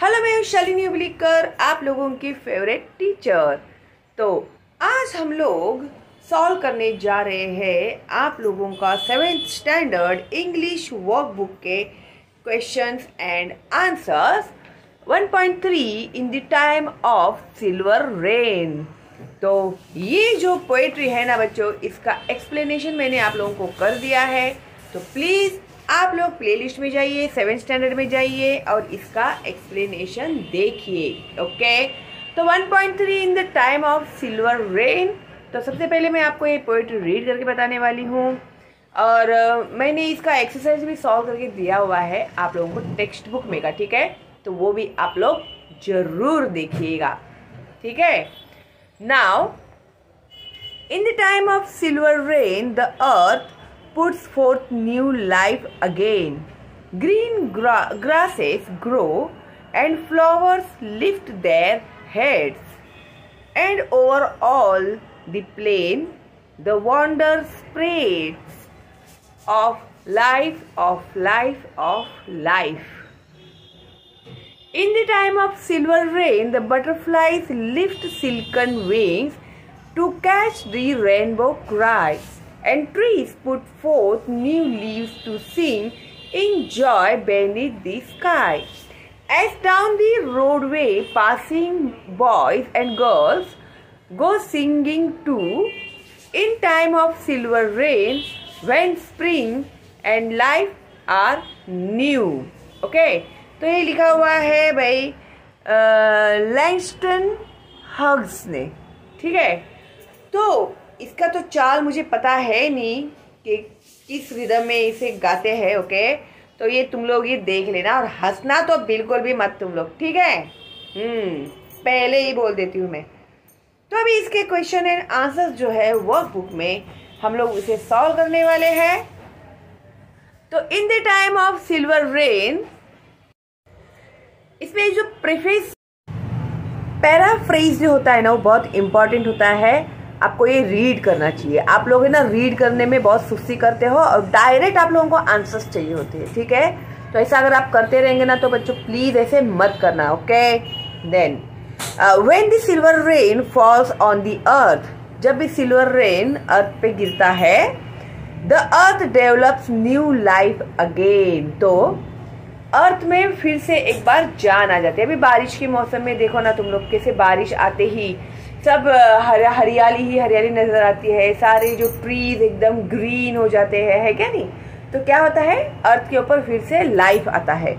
Hello मैं शालिनी उबलीकर आप लोगों की फेवरेट टीचर तो आज हम लोग सॉल्व करने जा रहे हैं आप लोगों का सेवेंथ स्टैंडर्ड इंग्लिश वर्कबुक के questions and answers 1.3 in the time of silver rain तो ये जो पोएट्री है ना बच्चों, इसका एक्सप्लेनेशन मैंने आप लोगों को कर दिया है. तो प्लीज़ आप लोग प्लेलिस्ट में जाइए सेवन स्टैंडर्ड में जाइए और इसका एक्सप्लेनेशन देखिए ओके तो 1.3 in the time of silver rain तो सबसे पहले मैं आपको ये पोइट्री रीड करके बताने वाली हूँ। और मैंने इसका एक्सरसाइज भी सॉल्व करके दिया हुआ है आप लोगों को टेक्स्ट बुक में का, ठीक है? तो वो भी आप लोग ज़रूर देखिएगा, ठीक है? Now in the time of silver rain the earth puts forth new life again. Green gra grasses grow and flowers lift their heads. And over all the plain, the wonder spreads of life, of life, of life. In the time of silver rain, the butterflies lift silken wings to catch the rainbow cries and trees put forth new leaves to sing in joy beneath the sky. As down the roadway passing boys and girls go singing too, in time of silver rain, when spring and life are new. Okay, तो ये लिखा हुआ है भाई Langston hugs ने ठीक है तो इसका तो चाल मुझे पता है नहीं कि किस रिदम में इसे गाते हैं ओके तो ये तुम लोग ये देख लेना और हंसना तो बिल्कुल भी मत तुम लोग, ठीक है? हम्म पहले ही बोल देती हूँ मैं। तो अभी इसके क्वेश्चन एंड आंसर जो है वर्क बुक में हम लोग उसे सॉल्व करने वाले हैं। तो in the time of silver rain इसमें जो प्रेफेस पैराफ्रेज जो होता है ना, वो बहुत इंपॉर्टेंट होता है। आपको ये रीड करना चाहिए। आप लोग है ना रीड करने में बहुत सुस्ती करते हो और डायरेक्ट आप लोगों को आंसर्स चाहिए होते हैं, ठीक है? तो ऐसा अगर आप करते रहेंगे ना तो बच्चों प्लीज़ ऐसे मत करना okay then when the silver rain falls on the earth जब भी सिल्वर रेन अर्थ पे गिरता है the earth develops new life again तो अर्थ में फिर से एक बार जान आ जाती है। अभी बारिश के मौसम में देखो ना तुम लोग, कैसे बारिश आते ही सब हरियाली ही हरियाली नज़र आती है। सारे जो ट्रीज एकदम ग्रीन हो जाते हैं, है क्या नहीं? तो क्या होता है? अर्थ के ऊपर फिर से लाइफ आता है।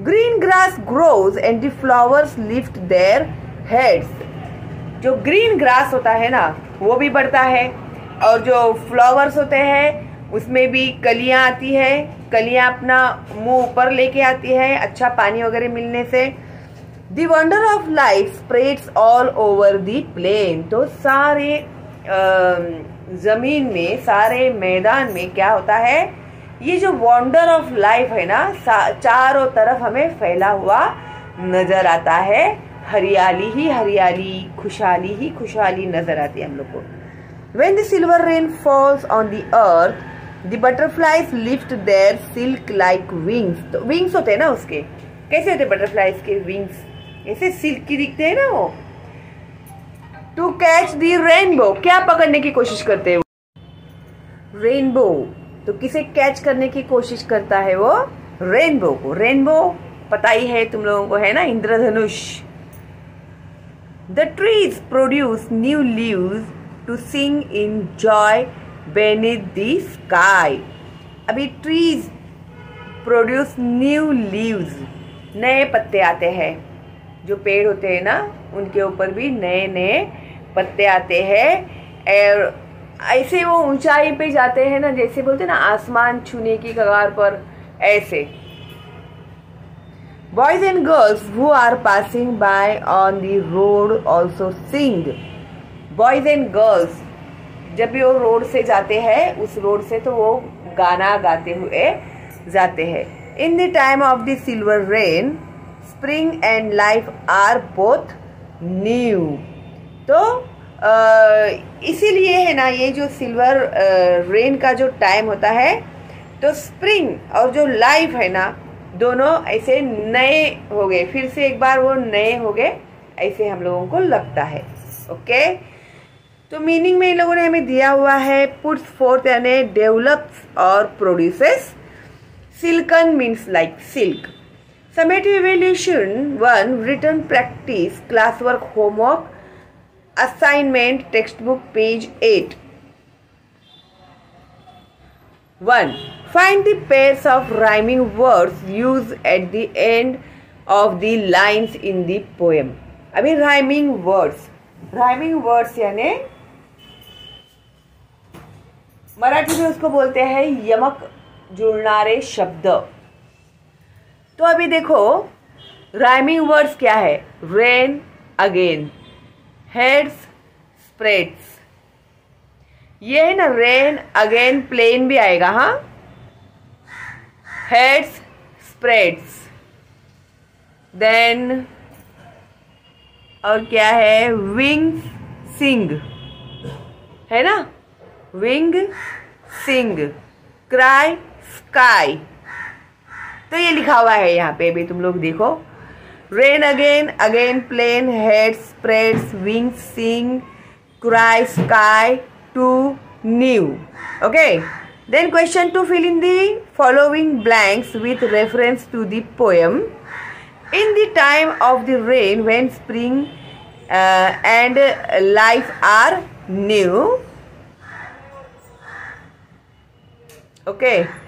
Green grass grows and flowers lift their heads जो ग्रीन ग्रास होता है ना, वो भी बढ़ता है। और जो फ्लावर्स होते हैं, उसमें भी कलियाँ आती है। कलियाँ अपना मुँह ऊपर लेके आती है अच्छा पानी वगैरह मिलने से। The wonder of life spreads all over the plain तो सारे ज़मीन में, सारे मैदान में क्या होता है? ये जो वंडर ऑफ़ लाइफ है ना चारों तरफ़ हमें फैला हुआ नज़र आता है। हरियाली ही हरियाली, खुशहाली ही खुशहाली नज़र आती है हम लोग को। When the silver rain falls on the earth the butterflies lift their silk like wings तो विंग्स होते हैं ना उसके। कैसे होते बटरफ्लाईज के विंग्स ऐसे सिल्की दिखते हैं ना वो। टू कैच दी रेनबो क्या पकड़ने की कोशिश करते हैं वो? रेनबो तो किसे कैच करने की कोशिश करता है वो? रेनबो को। रेनबो पता ही है तुम लोगों को, है ना? इंद्रधनुष। The trees produce new leaves to sing in joy beneath the sky अभी ट्रीज प्रोड्यूस न्यू लीव्स नए पत्ते आते हैं। जो पेड़ होते हैं ना, उनके ऊपर भी नए नए पत्ते आते हैं। और ऐसे वो ऊंचाई पे जाते हैं ना, जैसे बोलते ना, आसमान छूने की कगार पर, ऐसे। Boys and girls who are passing by on the road also sing boys and girls जब भी वो रोड से जाते हैं, उस रोड से तो वो गाना गाते हुए जाते हैं। In the time of the silver rain spring and life are both new तो इसीलिए है ना, ये जो सिल्वर रेन का जो टाइम होता है तो स्प्रिंग और जो लाइफ है ना, दोनों ऐसे नए हो गए। फिर से एक बार वो नए हो गए, ऐसे हम लोगों को लगता है। ओके? तो मीनिंग में इन लोगों ने हमें दिया हुआ है पुट्स फोर्थ यानी डेवलप्स और produces silken means like silk summative evaluation one return practice class work homework assignment text book page Find the pairs of rhyming words used at the end of the lines in the poem. अभी rhyming words. Rhyming words यानी मराठी में उसको बोलते हैं यमक जुड़नारे शब्द तो अभी देखो राइमिंग वर्ड्स क्या है? रेन अगेन हेड्स स्प्रेड्स ये है ना रेन अगेन प्लेन भी आएगा हाँ? Heads spreads. देन और क्या है? विंग सिंग है ना? विंग सिंग क्राई स्काई तो ये लिखा हुआ है यहाँ पे भी तुम लोग देखो। Rain again again plain head spread wing sing cry sky two new okay then question two fill in the following blanks with reference to the poem in the time of the rain when spring and life are new okay.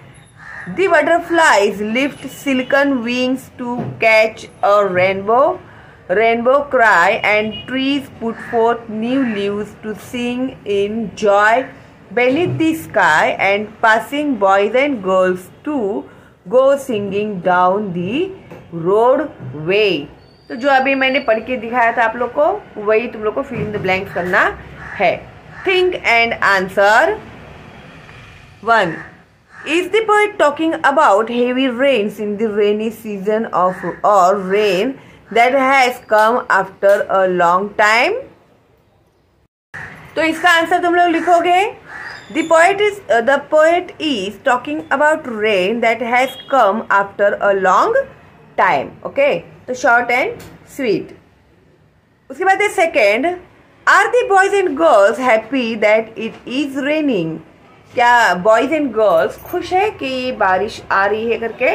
The butterflies lift silken wings to catch a rainbow. Rainbow cry and trees put forth new leaves to sing in joy beneath the sky and passing boys and girls to go singing down the road way तो जो अभी मैंने पढ़ के दिखाया था आप लोग को वही तुम लोग को फिल इन द ब्लैंक्स करना है think and answer one Is the poet talking about heavy rains in the rainy season of और rain that has come after a long time तो इसका आंसर तुम लोग लिखोगे The poet is uh, the poet is talking about rain that has come after a long time. Okay, तो short and sweet. उसके बाद है second. Are the boys and girls happy that it is raining? क्या boys and girls खुश है कि ये बारिश आ रही है करके?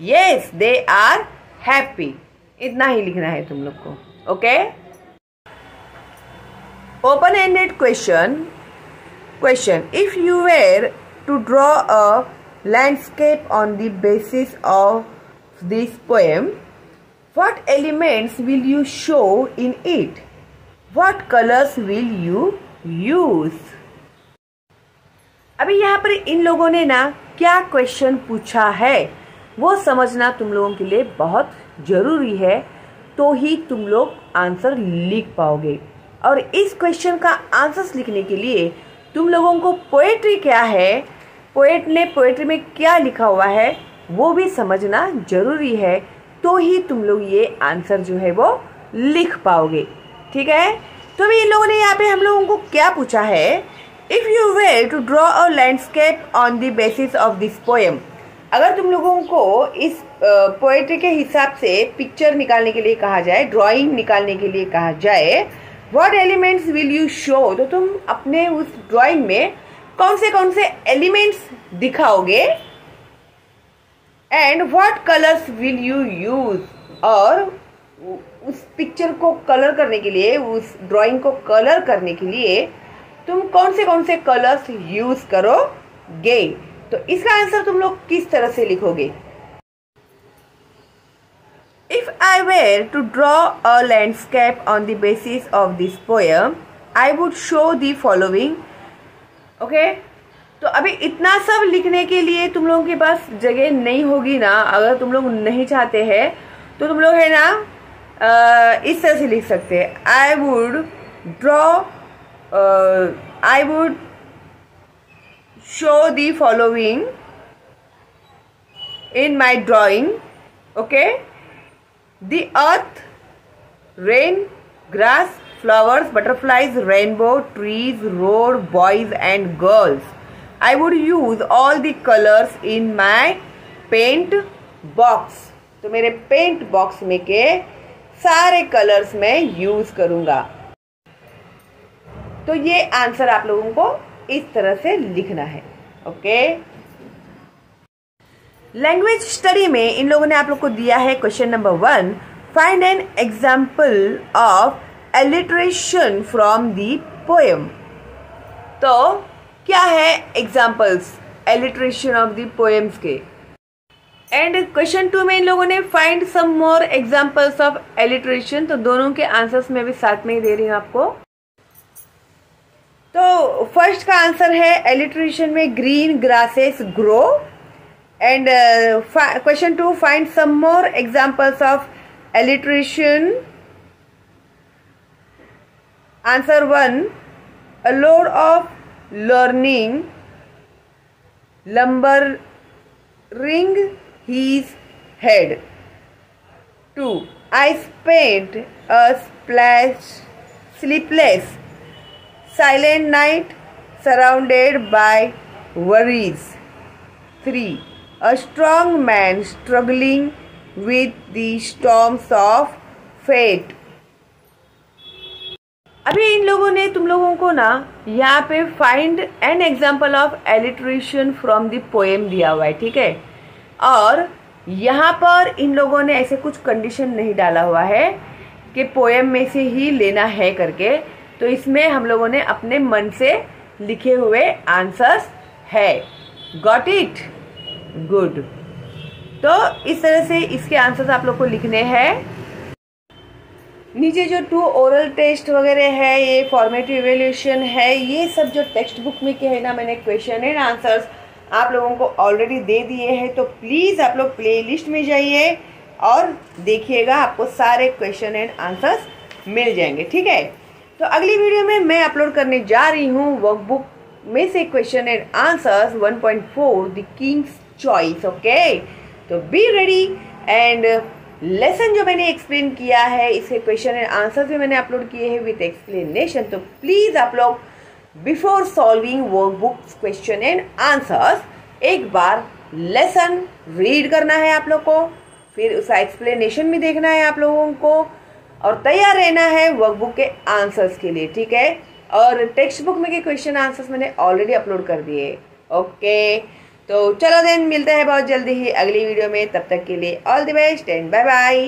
यस दे आर हैप्पी इतना ही लिखना है तुम लोग को okay open ended question question if you were to draw a landscape on the basis of this poem what elements will you show in it what colours will you use अभी यहाँ पर इन लोगों ने ना क्या क्वेश्चन पूछा है, वो समझना तुम लोगों के लिए बहुत ज़रूरी है तो ही तुम लोग आंसर लिख पाओगे। और इस क्वेश्चन का आंसर्स लिखने के लिए तुम लोगों को पोएट्री क्या है पोएट ने पोएट्री में क्या लिखा हुआ है, वो भी समझना ज़रूरी है तो ही तुम लोग ये आंसर जो है वो लिख पाओगे। ठीक है? तो भी इन लोगों ने यहाँ पे हम लोगों को क्या पूछा है if you were to draw a landscape on the basis of this poem अगर तुम लोगों को इस पोएट्री के हिसाब से पिक्चर निकालने के लिए कहा जाए ड्राइंग निकालने के लिए कहा जाए what elements will you show तो तुम अपने उस ड्राइंग में कौन से कौन से एलिमेंट्स दिखाओगे? And what colours will you use और उस पिक्चर को कलर करने के लिए, उस ड्राइंग को कलर करने के लिए तुम कौन से कौन से कलर्स यूज़ करोगे तो इसका आंसर तुम लोग किस तरह से लिखोगे If I were to draw a landscape on the basis of this poem, I would show the following. Okay? तो अभी इतना सब लिखने के लिए तुम लोगों के पास जगह नहीं होगी ना अगर तुम लोग नहीं चाहते हैं तो तुम लोग है ना आ, इस तरह से लिख सकते हैं I would draw I would show the following in my drawing okay the earth rain grass flowers butterflies rainbow trees road boys and girls I would use all the colours in my paint box तो मेरे paint box में के सारे colours मैं use करूँगा। तो ये answer आप लोगों को इस तरह से लिखना है, ओके? लैंग्वेज स्टडी में इन लोगों ने आप लोग को दिया है question number one find an example of alliteration from the poem तो क्या है examples alliteration of the poems के? एंड क्वेश्चन टू में इन लोगों ने find some more examples of alliteration तो दोनों के आंसर्स में भी साथ में ही दे रही हूँ आपको। तो फ़र्स्ट का आंसर है एलिट्रेशन में green grasses grow and question to find some more examples of alliteration answer one a load of learning lumbering his head. 2. I spent a splash, sleepless, silent night surrounded by worries. 3. A strong man struggling with the storms of fate. अभी इन लोगों ने तुम लोगों को ना यहाँ पे find an example of alliteration from the poem दिया हुआ है, ठीक है और यहाँ पर इन लोगों ने ऐसे कुछ कंडीशन नहीं डाला हुआ है कि पोएम में से ही लेना है करके तो इसमें हम लोगों ने अपने मन से लिखे हुए आंसर्स है। गॉट इट गुड तो इस तरह से इसके आंसर्स आप लोग को लिखने हैं। नीचे जो टू ओरल टेस्ट वगैरह है, ये फॉर्मेटिव इवेल्यूशन है, ये सब जो टेक्स्ट बुक में के है ना मैंने क्वेश्चन एंड आंसर्स आप लोगों को ऑलरेडी दे दिए हैं तो प्लीज़ आप लोग प्ले लिस्ट में जाइए और देखिएगा आपको सारे क्वेश्चन एंड आंसर्स मिल जाएँगे, ठीक है? तो अगली वीडियो में मैं अपलोड करने जा रही हूँ वर्कबुक में से question and answers 1.4 the king's choice okay तो बी रेडी एंड लेसन जो मैंने एक्सप्लेन किया है, इसके क्वेश्चन एंड आंसर भी मैंने अपलोड किए हैं विथ एक्सप्लेनेशन तो प्लीज़ आप लोग before solving work book question and answers एक बार लेसन रीड करना है आप लोग को, फिर उसका एक्सप्लेनेशन भी देखना है आप लोगों को और तैयार रहना है वर्कबुक के आंसर्स के लिए, ठीक है? और टेक्स्ट बुक में के क्वेश्चन आंसर्स मैंने ऑलरेडी अपलोड कर दिए। ओके तो चलो देन मिलते हैं बहुत जल्दी ही अगली वीडियो में। तब तक के लिए all the best and bye bye